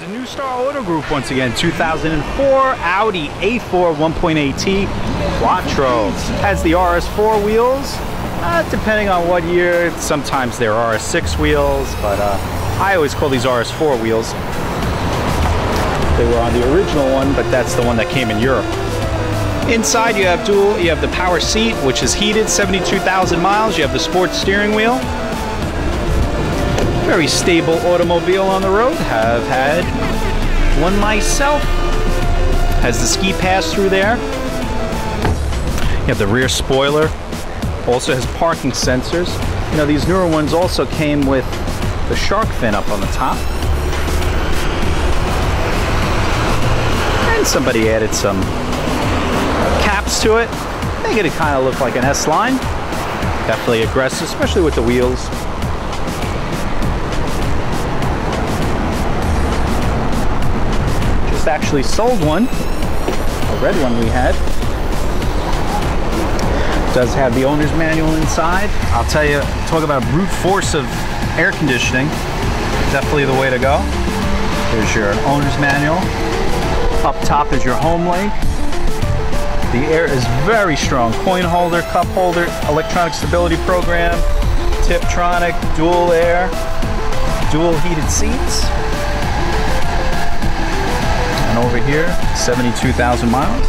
The New Star Auto Group once again, 2004 Audi A4 1.8T Quattro. Has the RS4 wheels, uh, depending on what year. Sometimes there are RS6 wheels, but uh, I always call these RS4 wheels. They were on the original one, but that's the one that came in Europe. Inside you have dual, you have the power seat, which is heated, 72,000 miles. You have the sports steering wheel. Very stable automobile on the road. Have had one myself. Has the ski pass through there. You have the rear spoiler. Also has parking sensors. You know, these newer ones also came with the shark fin up on the top. And somebody added some caps to it. Making it kind of look like an S-Line. Definitely aggressive, especially with the wheels. Actually sold one. A red one we had. Does have the owner's manual inside. I'll tell you, talk about brute force of air conditioning. Definitely the way to go. There's your owner's manual. Up top is your home link. The air is very strong. Coin holder, cup holder, electronic stability program, Tiptronic, dual air, dual heated seats. And over here, 72,000 miles.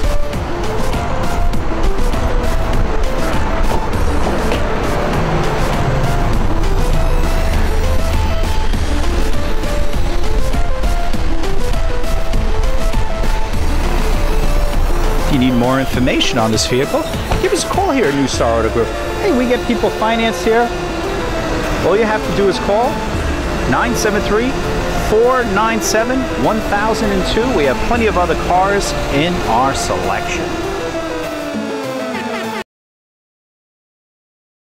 You need more information on this vehicle, give us a call here at New Star Auto Group. Hey, we get people financed here. All you have to do is call 973 497 1002. We have plenty of other cars in our selection.